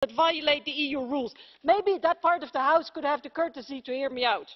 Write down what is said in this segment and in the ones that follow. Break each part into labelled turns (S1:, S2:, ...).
S1: that violate the EU rules. Maybe that part of the House could have the courtesy to hear me out.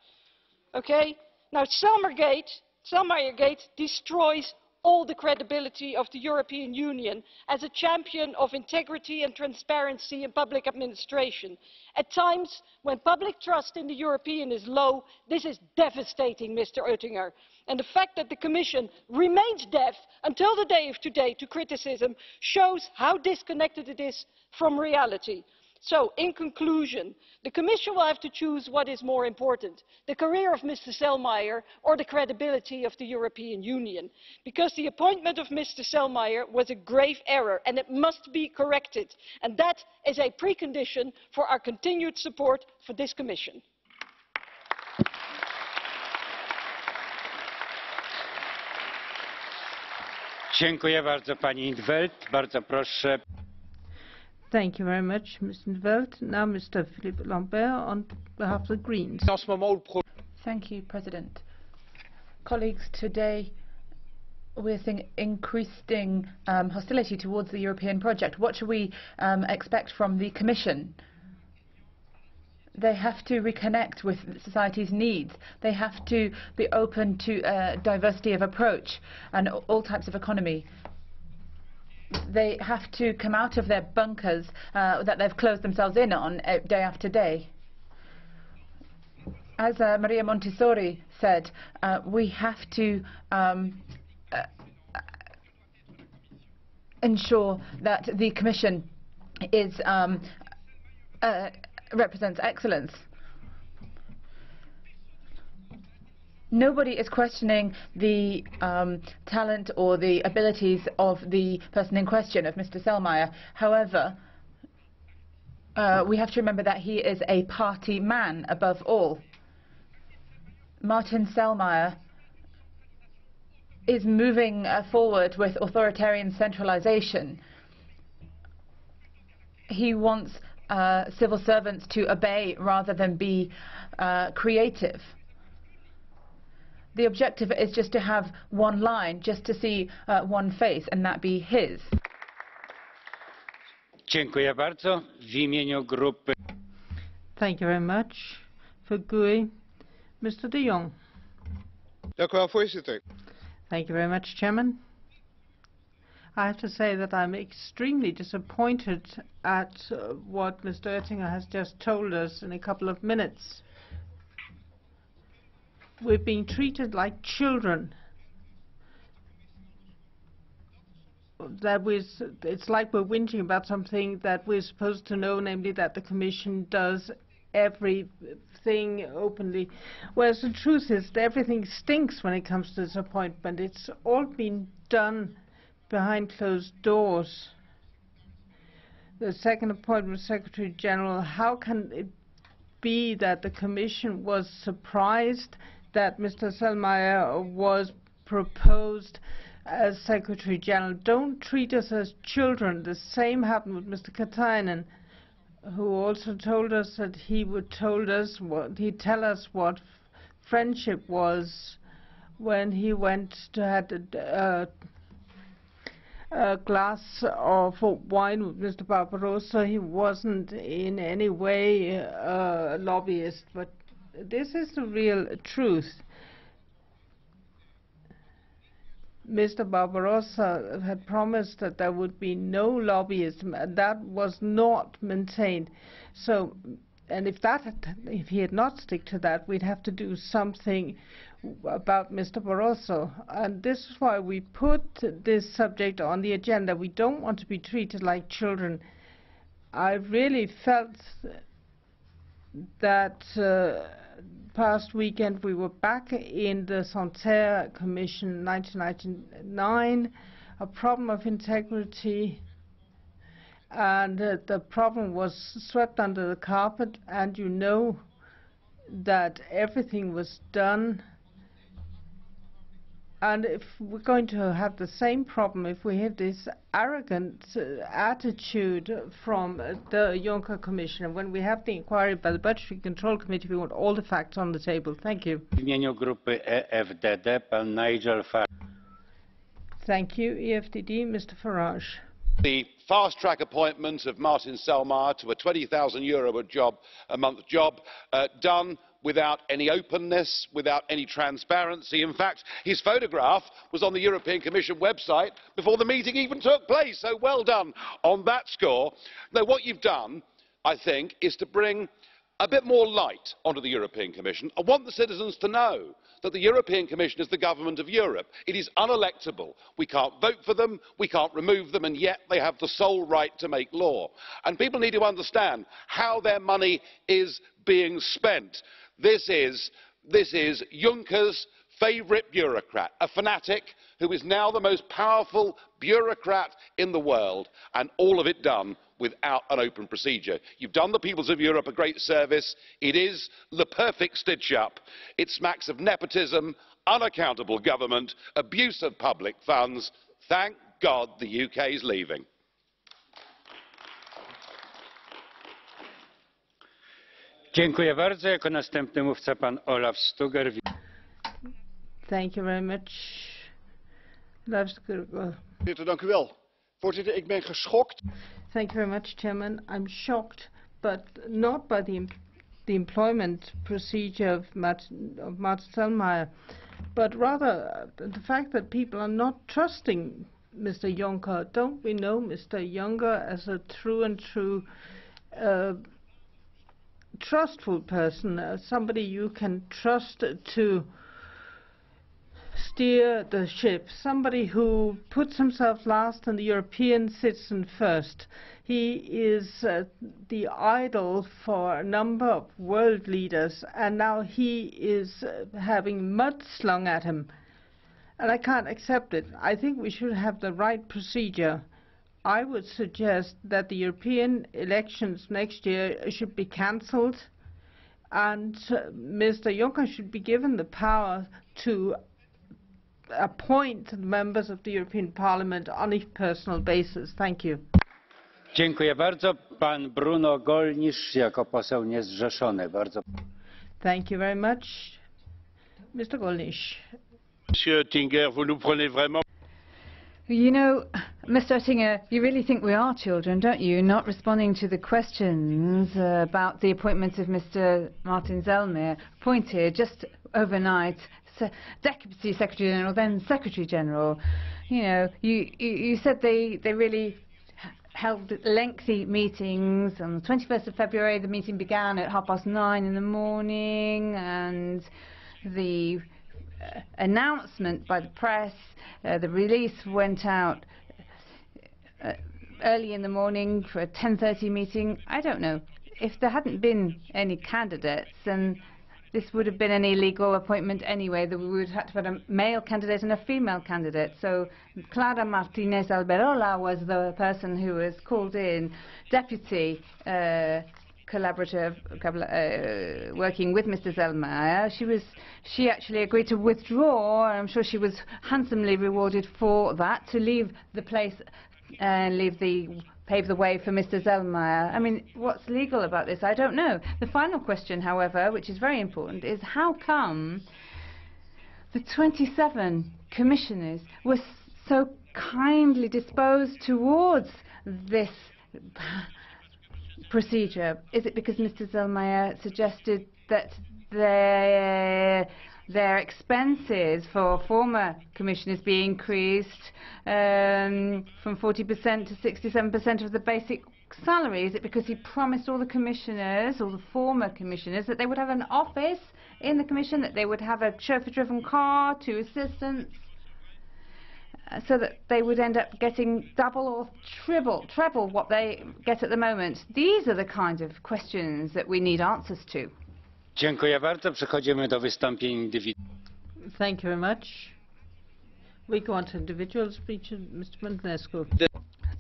S1: Okay? Now, Selmergate, Selmayrgate destroys all the credibility of the European Union as a champion of integrity and transparency in public administration. At times, when public trust in the European is low, this is devastating, Mr Oettinger. And the fact that the Commission remains deaf until the day of today to criticism shows how disconnected it is from reality. So in conclusion the commission will have to choose what is more important the career of mr selmayr or the credibility of the european union. Because the appointment of mr selmayr was a grave error and it must be corrected. And that is a precondition for our continued support for this commission.
S2: Dziękuję bardzo pani in. Bardzo proszę.
S3: Thank you very much, Mr. Veld. Now, Mr. Philippe Lambert, on behalf of the Greens.
S4: Thank you, President. Colleagues, today we're seeing increasing um, hostility towards the European project. What should we um, expect from the Commission? They have to reconnect with society's needs. They have to be open to uh, diversity of approach and all types of economy they have to come out of their bunkers uh, that they've closed themselves in on uh, day after day. As uh, Maria Montessori said, uh, we have to um, uh, ensure that the Commission is um, represents excellence. Nobody is questioning the um, talent or the abilities of the person in question, of Mr. Selmayr. However, uh, we have to remember that he is a party man above all. Martin Selmayr is moving uh, forward with authoritarian centralization. He wants uh, civil servants to obey rather than be uh, creative the objective is just to have one line, just to see uh, one face, and that be his.
S2: Dziękuję bardzo. W imieniu grupy.
S3: Thank you very much. For GUE, Mr. de Jong.
S5: Dank u wel, voorzitter.
S3: Thank you very much, Chairman. I have to say that I'm extremely disappointed at uh, what Mr. Oettinger has just told us in a couple of minutes we're being treated like children. That it's like we're whinging about something that we're supposed to know, namely that the Commission does everything openly. Whereas the truth is that everything stinks when it comes to this appointment. It's all been done behind closed doors. The second appointment, Secretary General, how can it be that the Commission was surprised that Mr. Selmayr was proposed as Secretary General. Don't treat us as children. The same happened with Mr. Katainen, who also told us that he would told us what he'd tell us what friendship was when he went to have a, uh, a glass of wine with Mr. Barroso. He wasn't in any way a lobbyist, but this is the real truth. Mr. Barroso had promised that there would be no lobbyism, and that was not maintained. So, and if that, had, if he had not stick to that, we'd have to do something about Mr. Barroso. And this is why we put this subject on the agenda. We don't want to be treated like children. I really felt that. Uh, past weekend we were back in the Santer Commission 1999, a problem of integrity, and uh, the problem was swept under the carpet, and you know that everything was done and if we're going to have the same problem, if we have this arrogant uh, attitude from uh, the Juncker Commission, and when we have the inquiry by the Budgetary Control Committee, we want all the facts on the table. Thank you.
S2: W imieniu grupy EFDD, Farage.
S3: Thank you, EFDD, Mr. Farage.
S6: The fast track appointment of Martin Selmayr to a 20,000 euro a job a month job uh, done without any openness, without any transparency. In fact, his photograph was on the European Commission website before the meeting even took place. So well done on that score. Now, what you've done, I think, is to bring a bit more light onto the European Commission. I want the citizens to know that the European Commission is the government of Europe. It is unelectable. We can't vote for them, we can't remove them, and yet they have the sole right to make law. And people need to understand how their money is being spent. This is, this is Juncker's favourite bureaucrat, a fanatic who is now the most powerful bureaucrat in the world, and all of it done without an open procedure. You've done the peoples of Europe a great service. It is the perfect stitch-up. It smacks of nepotism, unaccountable government, abuse of public funds. Thank God the UK is leaving.
S2: Dziękuję bardzo. Jako następny mówca pan Olaf Stuger.
S3: Thank you very much. Lars Kruger.
S7: Voorzitter, dank u wel. Voorzitter, ik ben geschokt.
S3: Thank you very much, Chairman. I'm shocked, but not by the, the employment procedure of Martin, of Martin Selmayr, but rather uh, the fact that people are not trusting Mr. Juncker. Don't we know Mr. Juncker as a true and true uh, trustful person, uh, somebody you can trust to steer the ship, somebody who puts himself last and the European citizen first. He is uh, the idol for a number of world leaders, and now he is uh, having mud slung at him. And I can't accept it. I think we should have the right procedure. I would suggest that the European elections next year should be cancelled and uh, Mr. Juncker should be given the power to appoint members of the European Parliament on a personal basis. Thank you.
S2: Dziękuję bardzo. Pan Bruno Gollnisch jako poseł niezrzeszony. Bardzo
S3: Thank you very much. Mr. Gollnisch.
S5: Monsieur Tinger, vous nous prenez vraiment
S8: You know, Mr. Oettinger, you really think we are children, don't you? Not responding to the questions uh, about the appointment of Mr. Martin Selmayr, appointed just overnight se Deputy Secretary General, then Secretary General. You know, you, you, you said they, they really held lengthy meetings. On the 21st of February, the meeting began at half past nine in the morning, and the uh, announcement by the press, uh, the release went out uh, early in the morning for a 10.30 meeting. I don't know. If there hadn't been any candidates, then this would have been an illegal appointment anyway, that we would have had a male candidate and a female candidate. So Clara Martinez Alberola was the person who was called in, deputy uh, collaborative, uh, working with Mr. Selmayr. She was, she actually agreed to withdraw. I'm sure she was handsomely rewarded for that, to leave the place and leave the pave the way for Mr. Selmayr. I mean, what's legal about this? I don't know. The final question, however, which is very important, is how come the 27 commissioners were so kindly disposed towards this procedure? Is it because Mr. Selmayr suggested that their, their expenses for former commissioners be increased um, from 40% to 67% of the basic salary? Is it because he promised all the commissioners, all the former commissioners, that they would have an office in the commission, that they would have a chauffeur-driven car, two assistants, uh, so that they would end up getting double or triple, treble what they get at the moment? These are the kind of questions that we need answers to.
S2: Dziękuję bardzo. Przechodzimy do wystąpień indywidualnych.
S3: Thank you very much. We go on to individual speeches. Mr. Montenegro.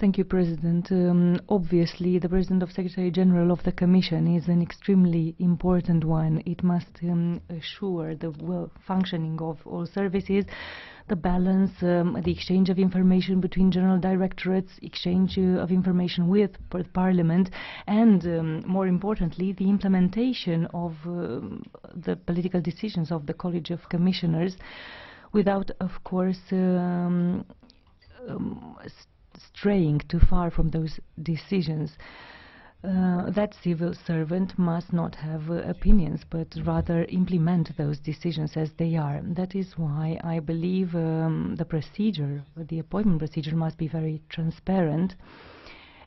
S9: Thank you, President. Um, obviously, the President of Secretary General of the Commission is an extremely important one. It must um, assure the well functioning of all services, the balance, um, the exchange of information between general directorates, exchange uh, of information with Parliament, and um, more importantly, the implementation of um the political decisions of the College of Commissioners without, of course, um, straying too far from those decisions. Uh, that civil servant must not have uh, opinions, but rather implement those decisions as they are. That is why I believe um, the procedure, the appointment procedure, must be very transparent,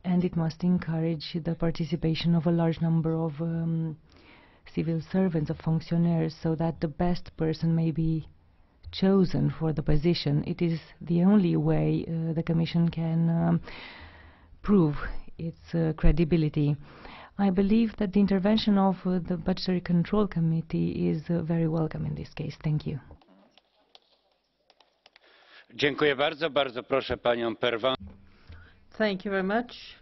S9: and it must encourage the participation of a large number of um, civil servants, of functionaries, so that the best person may be chosen for the position. It is the only way uh, the Commission can um, prove its uh, credibility. I believe that the intervention of uh, the Budgetary Control Committee is uh, very welcome in this case. Thank you.
S2: Dziękuję bardzo. Bardzo proszę panią Perwan.
S3: Thank you very much.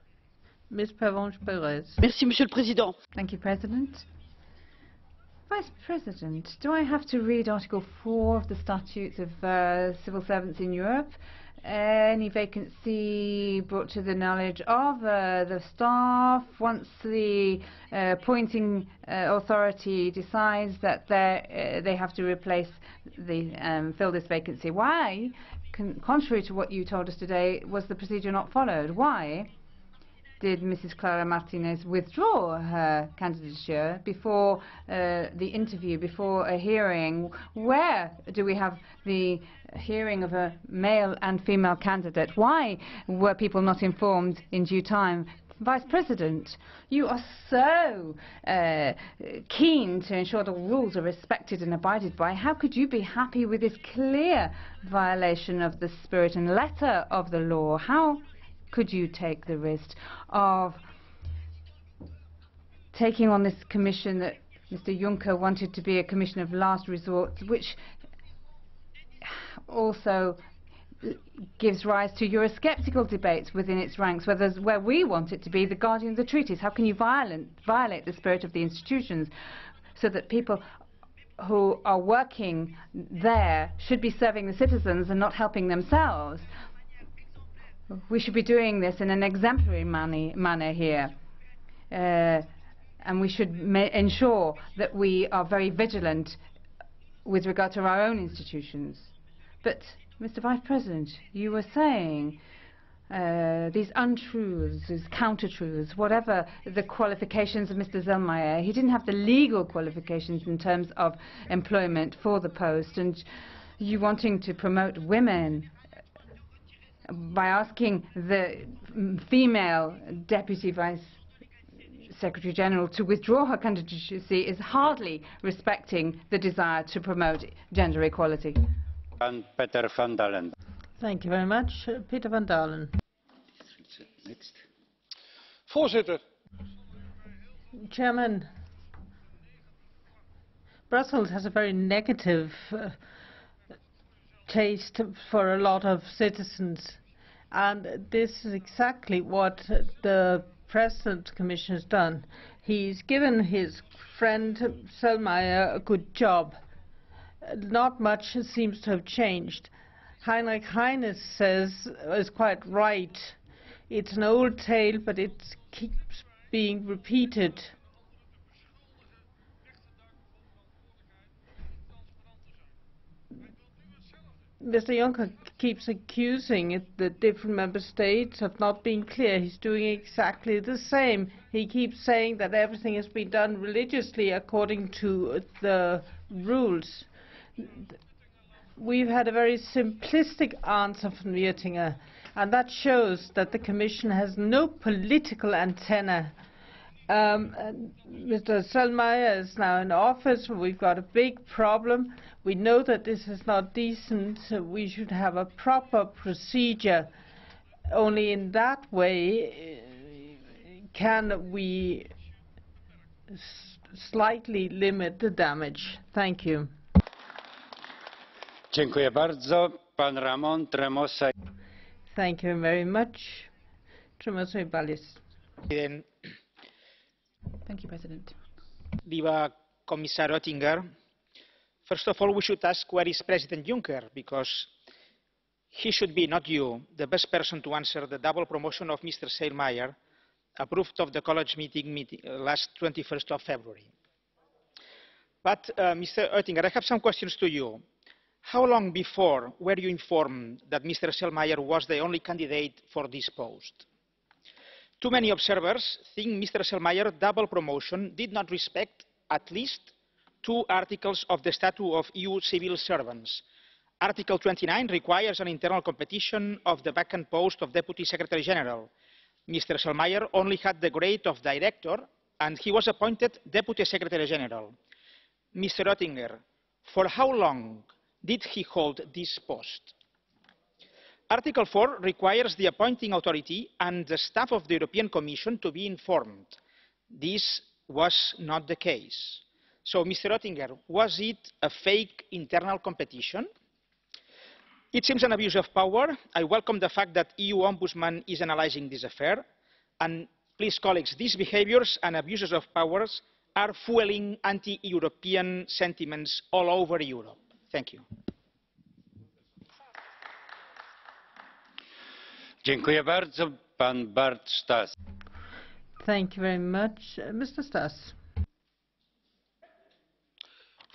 S3: Ms. Pervenche Berès.
S10: Merci, Monsieur le Président.
S8: Thank you, President. Vice President, do I have to read Article 4 of the Statutes of uh, Civil Servants in Europe? Any vacancy brought to the knowledge of uh, the staff once the uh, appointing uh, authority decides that uh, they have to replace the um, fill this vacancy. Why, con contrary to what you told us today, was the procedure not followed? Why? Did Mrs. Clara Martinez withdraw her candidature before uh, the interview, before a hearing? Where do we have the hearing of a male and female candidate? Why were people not informed in due time? Vice President, you are so uh, keen to ensure the rules are respected and abided by. How could you be happy with this clear violation of the spirit and letter of the law? How could you take the risk of taking on this commission that Mr. Juncker wanted to be a commission of last resort, which also gives rise to Eurosceptical debates within its ranks, whether where we want it to be the guardian of the treaties. How can you violent, violate the spirit of the institutions so that people who are working there should be serving the citizens and not helping themselves? We should be doing this in an exemplary manner here. Uh, and we should ensure that we are very vigilant with regard to our own institutions. But, Mr. Vice President, you were saying uh, these untruths, these counter-truths, whatever the qualifications of Mr. Selmayr, he didn't have the legal qualifications in terms of employment for the post, and you wanting to promote women by asking the female Deputy Vice Secretary General to withdraw her candidacy is hardly respecting the desire to promote gender equality.
S2: Pan Peter van Dalen.
S3: Thank you very much. Uh, Peter van Dalen.
S2: Next.
S7: Voorzitter.
S3: Chairman, Brussels has a very negative uh, taste for a lot of citizens. And this is exactly what the President Commission has done. He's given his friend Selmayr a good job. Not much seems to have changed. Heinrich Heine says is quite right. It's an old tale, but it keeps being repeated. Mr. Juncker keeps accusing the different member states of not being clear. He's doing exactly the same. He keeps saying that everything has been done religiously according to the rules. We've had a very simplistic answer from Wirtinger, and that shows that the Commission has no political antenna um, Mr. Selmayr is now in office. We've got a big problem. We know that this is not decent. So we should have a proper procedure. Only in that way uh, can we slightly limit the damage. Thank you.
S2: Dziękuję bardzo. Pan Ramon Tremosa.
S3: Thank you very much. Tremosa Ibalis.
S4: Thank you, President.
S11: Lieber Kommissar Oettinger, first of all, we should ask where is President Juncker, because he should be, not you, the best person to answer the double promotion of Mr. Selmayr, approved of the college meeting, meeting uh, last 21st of February. But, uh, Mr. Oettinger, I have some questions to you. how long before were you informed that Mr. Selmayr was the only candidate for this post? Too many observers think Mr. Selmayr double promotion did not respect at least two articles of the Statute of EU Civil Servants. Article 29 requires an internal competition of the vacant post of Deputy Secretary General. Mr. Selmayr only had the grade of Director and he was appointed Deputy Secretary General. Mr. Oettinger, for how long did he hold this post? Article 4 requires the appointing authority and the staff of the European Commission to be informed. This was not the case. So, Mr. Oettinger, was it a fake internal competition? It seems an abuse of power. I welcome the fact that EU Ombudsman is analysing this affair. And please, colleagues, these behaviours and abuses of powers are fueling anti-European sentiments all over Europe. Thank you.
S2: Dziękuję bardzo. Pan Bart Staes.
S3: Thank you very much. Uh, Mr. Staes.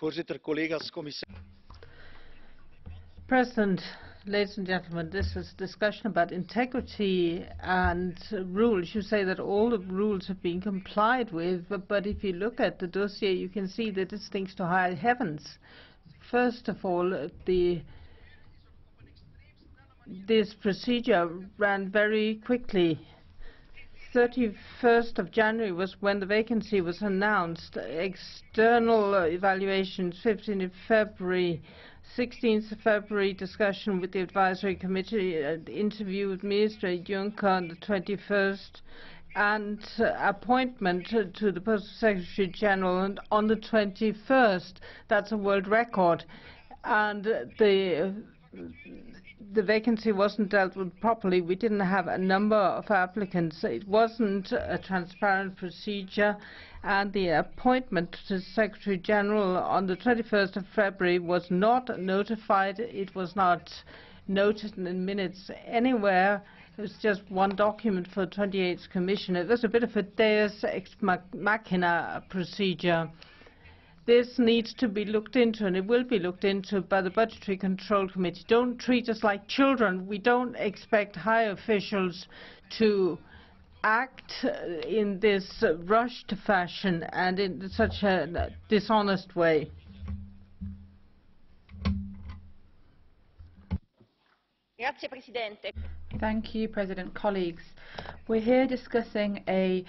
S7: Voorzitter, collega's, commissaris.
S3: President, ladies and gentlemen, this is a discussion about integrity and rules. You say that all the rules have been complied with, but, but if you look at the dossier, you can see that it stinks to high heavens. First of all, the this procedure ran very quickly. 31st of January was when the vacancy was announced. External evaluations 15th of February, 16th of February discussion with the advisory committee, uh, interview with Minister Juncker on the 21st, and uh, appointment to the post of Secretary General on the 21st. That's a world record. And the the vacancy wasn't dealt with properly. We didn't have a number of applicants. It wasn't a transparent procedure. And the appointment to Secretary General on the 21st of February was not notified. It was not noted in minutes anywhere. It was just one document for the 28th Commission. It was a bit of a deus ex machina procedure. This needs to be looked into, and it will be looked into by the Budgetary Control Committee. Don't treat us like children. We don't expect high officials to act uh, in this rushed fashion and in such a dishonest way.
S4: Thank you, President. Colleagues, we're here discussing a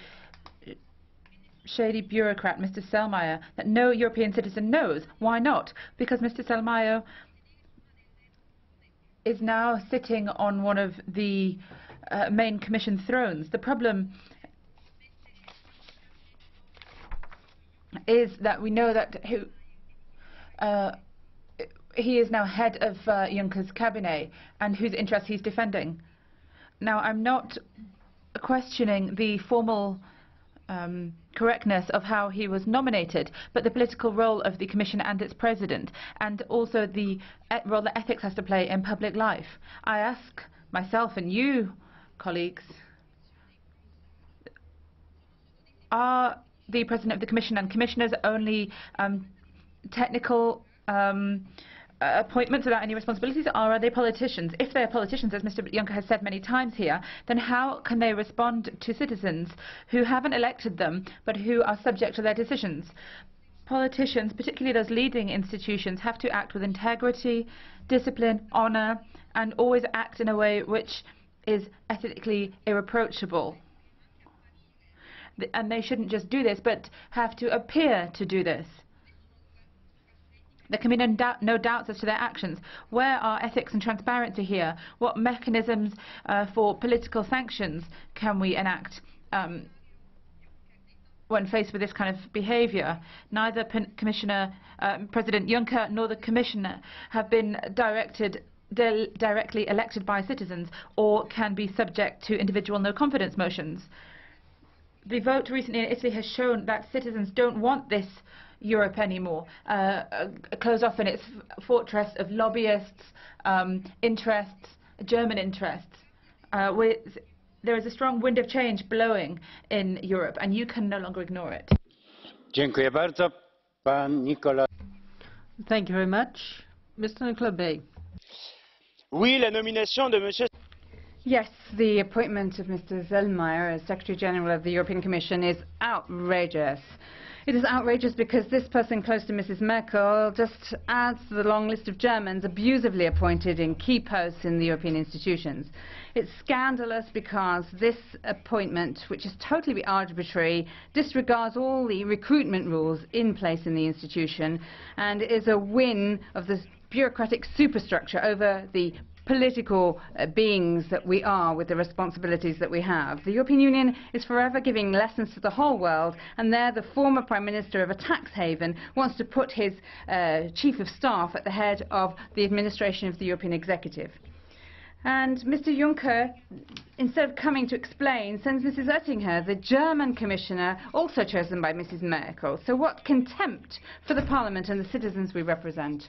S4: shady bureaucrat, Mr. Selmayr, that no European citizen knows. Why not? Because Mr. Selmayr is now sitting on one of the uh, main commission thrones. The problem is that we know that who, uh, he is now head of uh, Juncker's cabinet and whose interests he's defending. Now, I'm not questioning the formal um, correctness of how he was nominated, but the political role of the Commission and its President, and also the role that ethics has to play in public life. I ask myself and you, colleagues, are the President of the Commission and Commissioners only um, technical um, Uh, appointments without any responsibilities, or are they politicians? If they are politicians, as Mr. Juncker has said many times here, then how can they respond to citizens who haven't elected them, but who are subject to their decisions? Politicians, particularly those leading institutions, have to act with integrity, discipline, honour, and always act in a way which is ethically irreproachable. And they shouldn't just do this, but have to appear to do this. There can be no, doubt, no doubts as to their actions. Where are ethics and transparency here? What mechanisms uh, for political sanctions can we enact? Um, when faced with this kind of behaviour. Neither Commissioner uh, President Juncker nor the Commissioner have been directed directly elected by citizens or can be subject to individual no confidence motions. The vote recently in Italy has shown that citizens don't want this Europe anymore, uh, uh, closed off in its fortress of lobbyists, um, interests, German interests. Uh, with, there is a strong wind of change blowing in Europe, and you can no longer ignore it.
S2: Dziękuję bardzo. Pan Nicola.
S3: Thank you very much. Mr. Nicolas Bay.
S10: Oui, la nomination de Monsieur
S8: Yes, the appointment of Mr. Selmayr as Secretary General of the European Commission is outrageous. It is outrageous because this person close to Mrs. Merkel just adds to the long list of Germans abusively appointed in key posts in the European institutions. It's scandalous because this appointment, which is totally arbitrary, disregards all the recruitment rules in place in the institution and is a win of the bureaucratic superstructure over the political uh, beings that we are with the responsibilities that we have. The European Union is forever giving lessons to the whole world and there the former Prime Minister of a tax haven wants to put his uh, Chief of Staff at the head of the administration of the European Executive. And Mr Juncker, instead of coming to explain, sends Mrs Oettinger, the German commissioner, also chosen by Mrs Merkel. So what contempt for the Parliament and the citizens we represent.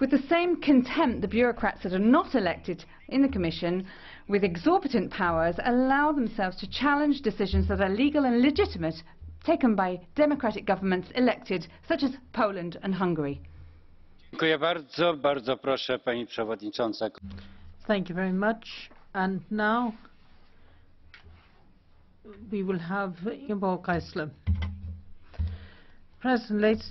S8: With the same contempt, the bureaucrats that are not elected in the Commission with exorbitant powers allow themselves to challenge decisions that are legal and legitimate taken by democratic governments elected, such as Poland and Hungary.
S2: Dziękuję bardzo. Bardzo proszę pani przewodnicząca.
S3: Thank you very much. And now we will have Ingeborg Geisler. President, ladies